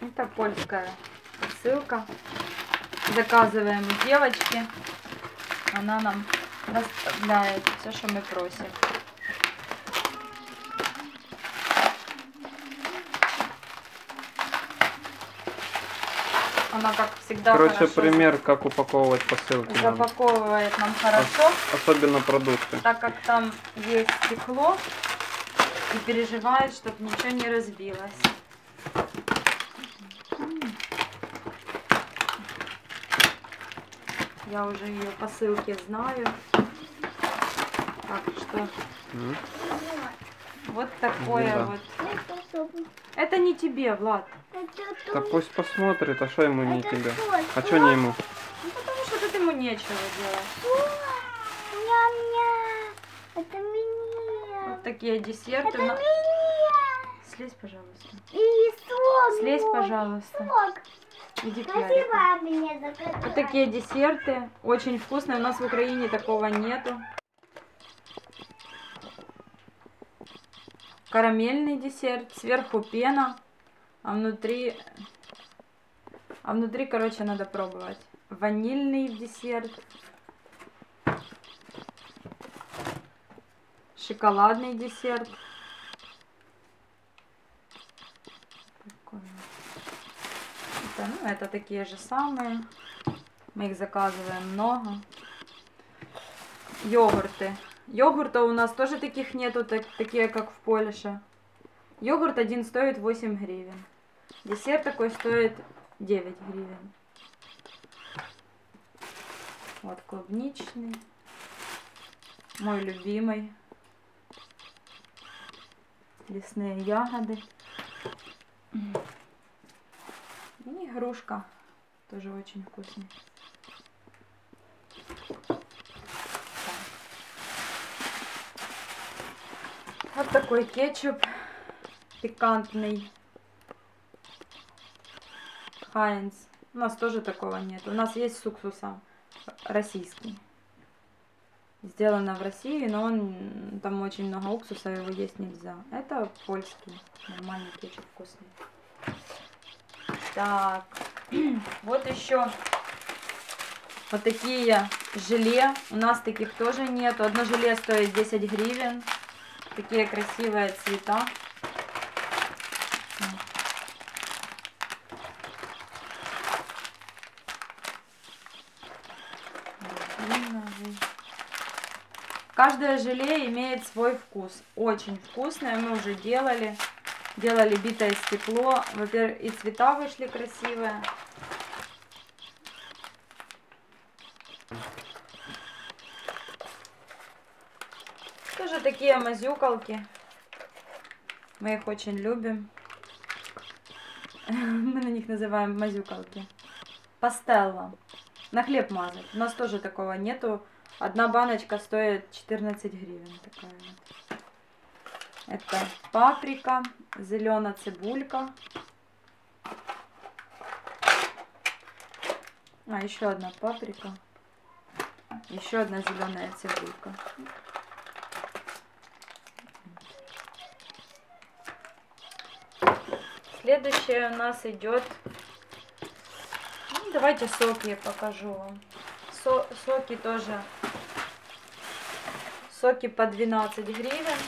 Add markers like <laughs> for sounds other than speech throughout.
Это польская посылка. Заказываем девочки. Она нам доставляет все, что мы просим. Она, как всегда, Короче, хорошо пример, как упаковывать посылки. запаковывает нам хорошо, Особенно продукты. так как там есть стекло и переживает, чтобы ничего не разбилось. Я уже ее посылки знаю. Так что вот такое да. вот. Это не тебе, Влад. Да пусть посмотрит, а что ему не Это тебе? что? А что не ему? Ну, потому что тут ему нечего делать. Ням-ням. Это меня. Вот такие десерты. Это на- меня. Слезь, пожалуйста. И сок. Слезь, мой. пожалуйста. Сок. Иди к Спасибо мне за Вот такие десерты. Очень вкусные. У нас в Украине такого нету. Карамельный десерт. Сверху пена. А внутри... А внутри, короче, надо пробовать. Ванильный десерт. Шоколадный десерт. Это, ну, это такие же самые. Мы их заказываем много. Йогурты. Йогурта у нас тоже таких нету, так- такие как в Польше. Йогурт один стоит 8 гривен. Десерт такой стоит 9 гривен. Вот клубничный. Мой любимый. Лесные ягоды. И игрушка. Тоже очень вкусный. Вот такой кетчуп пикантный. Хайнс. У нас тоже такого нет. У нас есть с уксусом российский. Сделано в России, но он там очень много уксуса, его есть нельзя. Это польский, нормальный кетчуп вкусный. Так, <clears throat> вот еще вот такие желе. У нас таких тоже нет. Одно желе стоит 10 гривен. Такие красивые цвета. Каждое желе имеет свой вкус. Очень вкусное. Мы уже делали. Делали битое стекло. Во-первых, и цвета вышли красивые. Тоже такие мазюкалки. Мы их очень любим. <laughs> Мы на них называем мазюкалки. Пастелла. На хлеб мазать. У нас тоже такого нету. Одна баночка стоит 14 гривен. Такая вот. Это паприка, зеленая цибулька. А, еще одна паприка. Еще одна зеленая цибулька. Следующее у нас идет. Ну, давайте соки я покажу вам. Со- соки тоже. Соки по 12 гривен.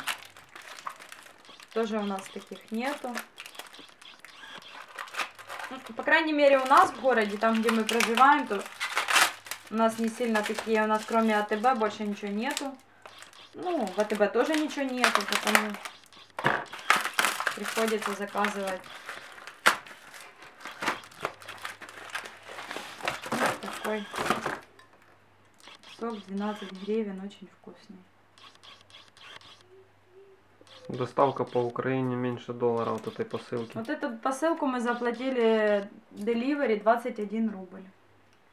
Тоже у нас таких нету. Ну, По крайней мере у нас в городе, там где мы проживаем, то у нас не сильно такие, у нас кроме АТБ больше ничего нету. Ну, в АТБ тоже ничего нету, потому приходится заказывать. Вот такой сок 12 гривен, очень вкусный. Доставка по Украине меньше доллара вот этой посылки. Вот эту посылку мы заплатили delivery 21 рубль.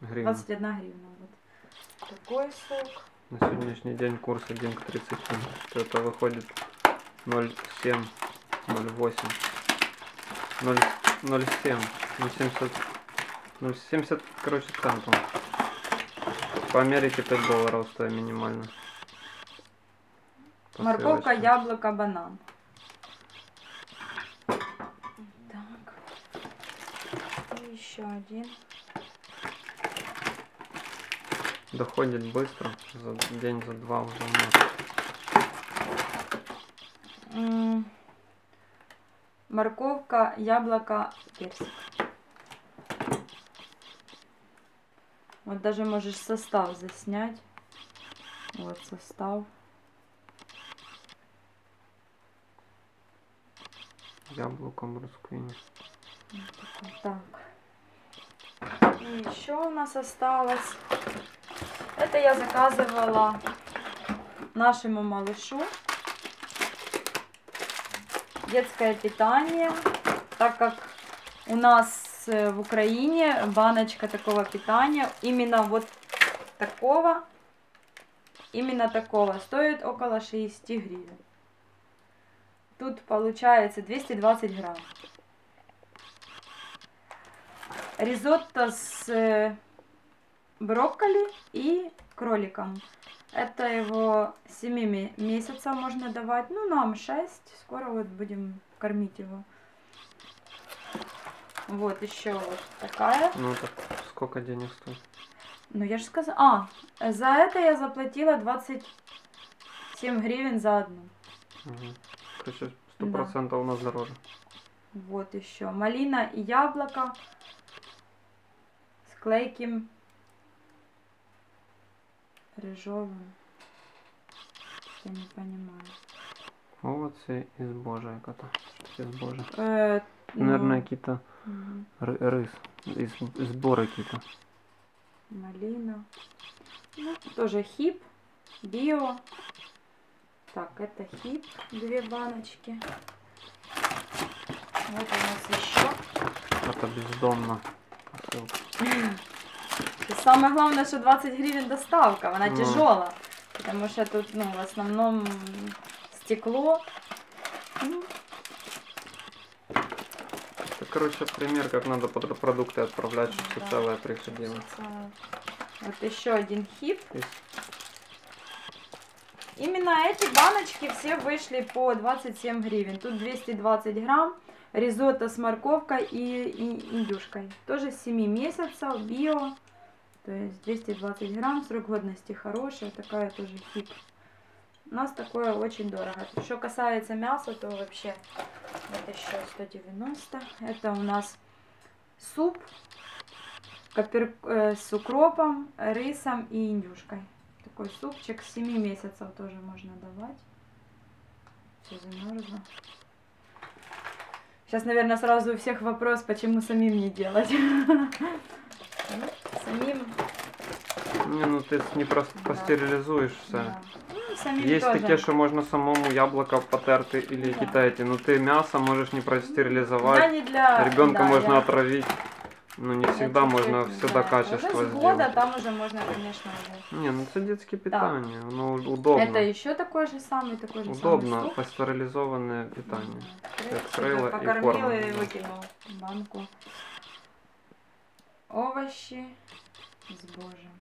Гривна. 21 гривна. Вот. Такой сок. На сегодняшний день курс 1 к 30. То Это выходит 0,7, 0,8, 0, 0,7, 0,70, 0,70, короче, центов. По Америке 5 долларов стоит минимально. Морковка, яблоко, банан. Так. И еще один. Доходит быстро, за день, за два уже. М, Морковка, яблоко, персик. Вот даже можешь состав заснять. Вот состав. Яблоко, брусквини. Так. И еще у нас осталось. Это я заказывала нашему малышу. Детское питание. Так как у нас э, в Украине баночка такого питания, именно вот такого, именно такого, стоит около 60 гривен. Тут получается 220 грамм ризотто с э, брокколи и кроликом. Это его 7 месяцев можно давать. Ну, нам 6. Скоро вот будем кормить его. Вот еще вот такая. Ну так сколько денег стоит? Ну, я же сказала... А, за это я заплатила 27 гривен за одну. Угу. Короче, сто Да. процентов у нас дороже. Вот еще. Малина и яблоко с клейким рыжовым. Я не понимаю. Овощи из божия кота. Из божия? Э, ну, Наверное, какие-то ры- рыс. Из сборы какие-то. Малина. Ну, тоже хип, био. Так, это хип, две баночки. Вот у нас еще. Это бездомно. И самое главное, что 20 гривен доставка, она Ну. тяжела. Потому что тут, ну, в основном стекло. Ну, Это, короче, пример, как надо продукты отправлять, чтобы Да. целое приходило. Вот еще один хип. Из- Именно эти баночки все вышли по 27 гривен. Тут 220 грамм. Ризотто с морковкой и, индюшкой. Тоже с 7 месяцев, био. То есть 220 грамм, срок годности хороший. Такая тоже хип. У нас такое очень дорого. Что касается мяса, то вообще это еще 190. Это у нас суп копер- э, с укропом, рисом и индюшкой. Такой супчик с 7 месяцев тоже можно давать. Все замерзло. Сейчас, наверное, сразу у всех вопрос, почему самим не делать. <laughs> Самим, Не, ну ты не просто Да. постерилизуешь все. да. Ну, таке, що можна самому яблоко потерти или Да. китайти, но ты мясо можешь не простерилизовать, не для... ребенка да, можно я- отравить. Ну не всегда чуть-чуть, можно да. всегда качество Уже с года сделать. там уже можно, конечно, уже. Не, ну это детское питание, ну удобно. Это еще такой же самый, такой же самый Удобно, суп. пастерилизованное питание. Открыл, Открыла и покормила кормила, и да. выкинул в банку. Овощи с божьим.